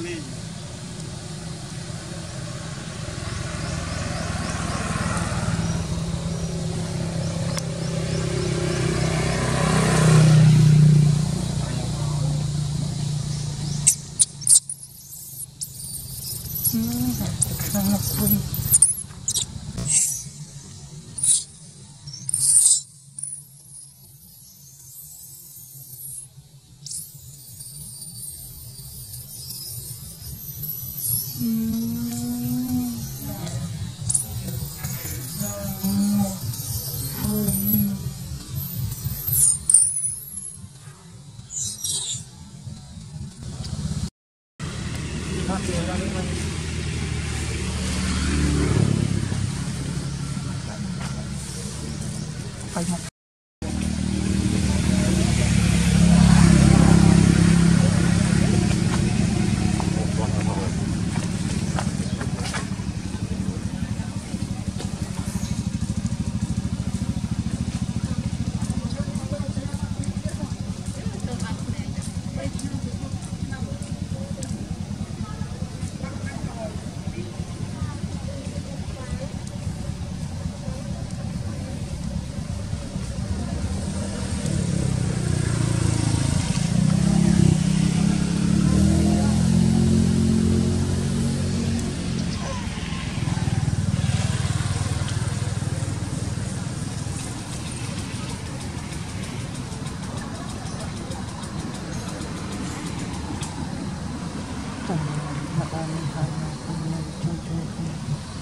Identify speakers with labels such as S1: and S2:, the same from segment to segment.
S1: Amen. Gracias. ったの、ね、またね、あの、こんなにちょんちょん。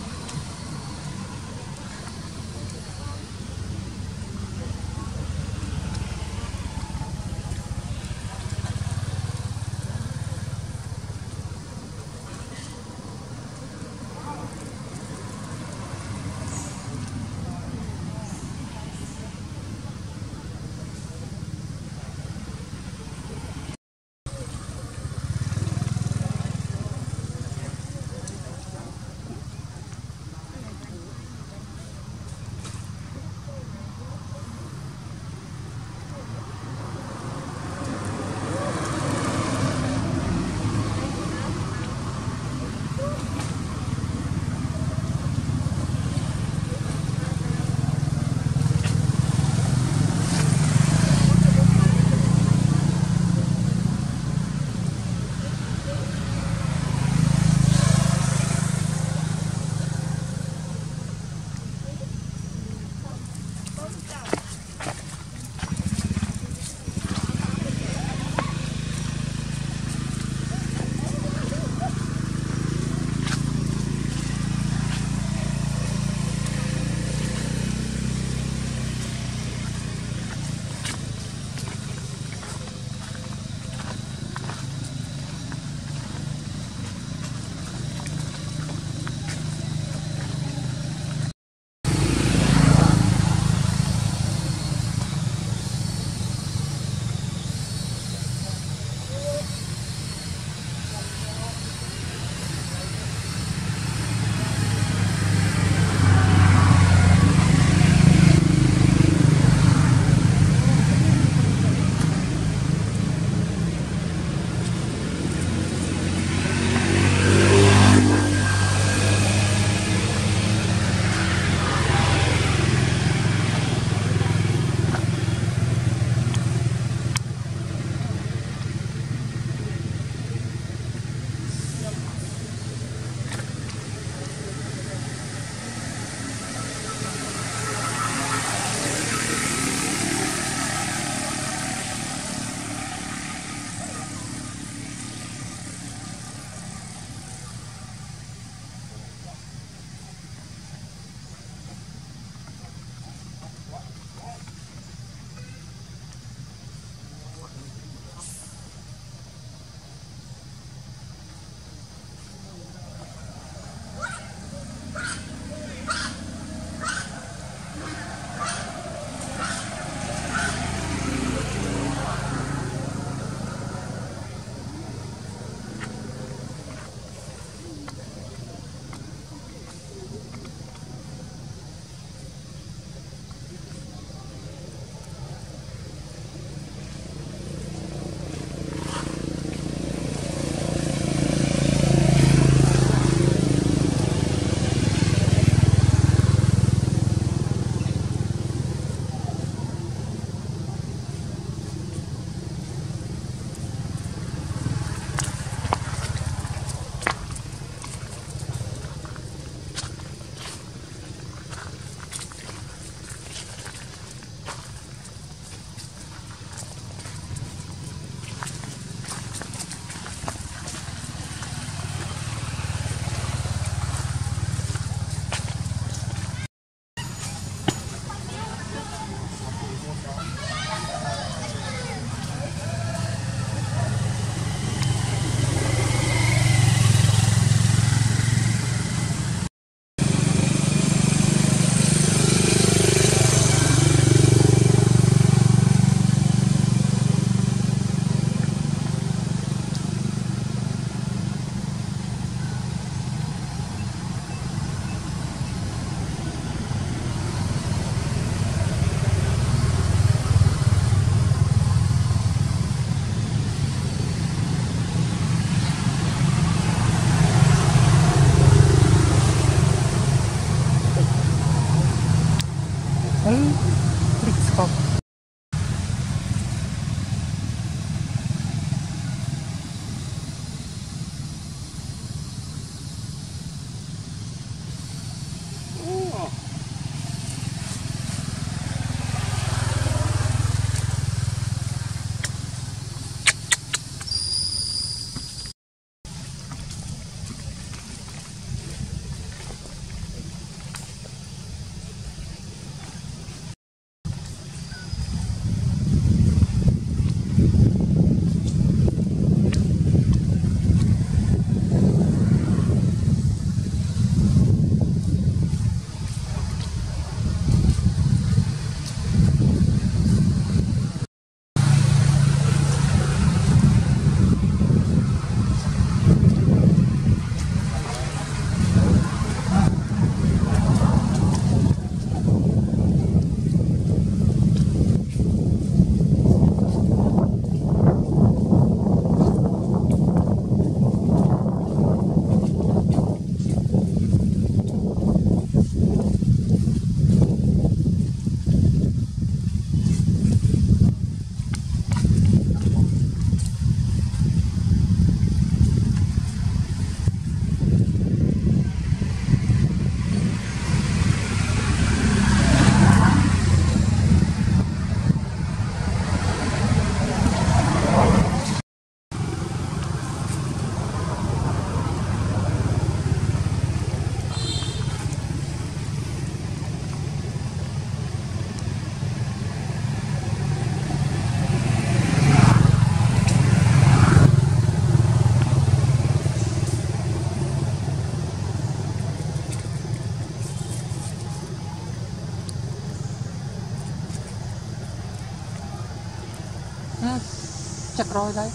S1: 700ដែរ